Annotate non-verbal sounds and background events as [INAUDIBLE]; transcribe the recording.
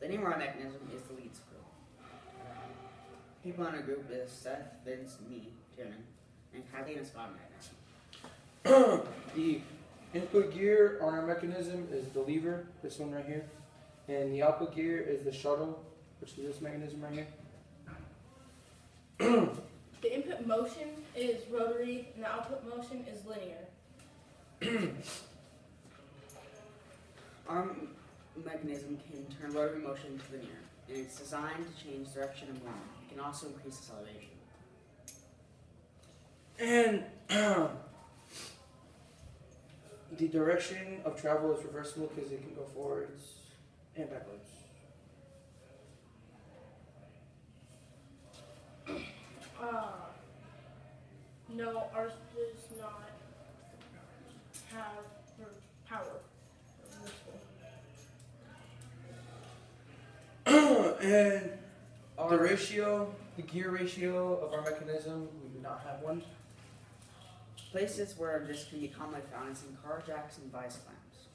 The name of our mechanism is the lead screw. People in our group is Seth, Vince, me, Tiernan, and Kathleen and Scott Magna. [CLEARS THROAT] The input gear on our mechanism is the lever, this one right here. And the output gear is the shuttle, which is this mechanism right here. The input motion is rotary and the output motion is linear. Our [CLEARS THROAT] m- mechanism can turn rotary motion to linear, and it's designed to change direction and movement. It can also increase acceleration. And [CLEARS THROAT] the direction of travel is reversible because it can go forwards and backwards. Uh, no, ours does not and the Our, ratio, the gear ratio of our mechanism, we do not have one. places where this can be commonly found is in car jacks and vice clamps.